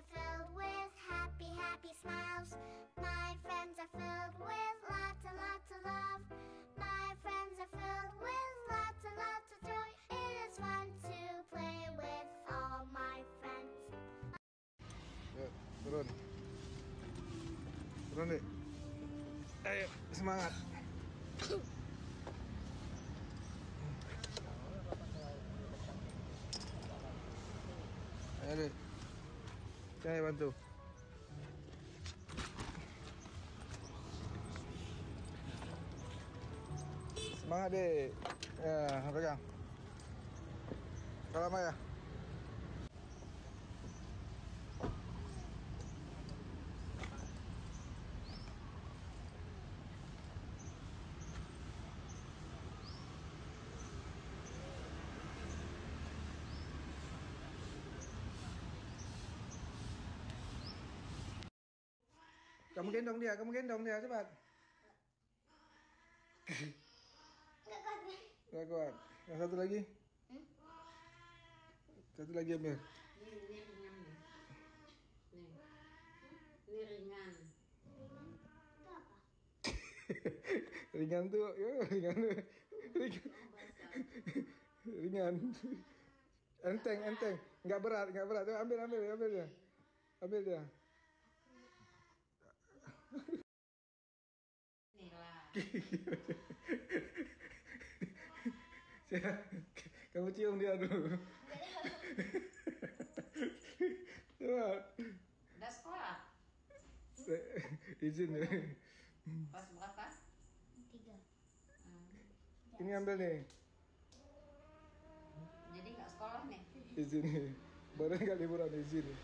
are filled with happy, happy smiles. My friends are filled with lots and lots of love. My friends are filled with lots and lots of joy. It is fun to play with all my friends. Yuk, turun. Turun deh. Ayo, semangat. Ayo deh. Saya bantu. Semangat deh. Ya, pegang. Kalau ya. Kamu gendong dia, kamu gendong dia cepat. Nggak kuat. Gak kuat. Yang satu lagi. Satu lagi ambil. Ini, ini ringan nih. Ini ringan. Itu apa? ringan tuh, ringan. ringan. ringan. Enteng, enteng. Nggak berat, nggak berat. Tuh, ambil, ambil, ambil dia. Ambil dia. Kamu cium dia dulu. Coba. Udah sekolah? Izin ya. Kelas berapa? Tiga. Hmm. Ini ambil nih. Jadi nggak sekolah nih? Izin nih. Baru nggak liburan izin nih.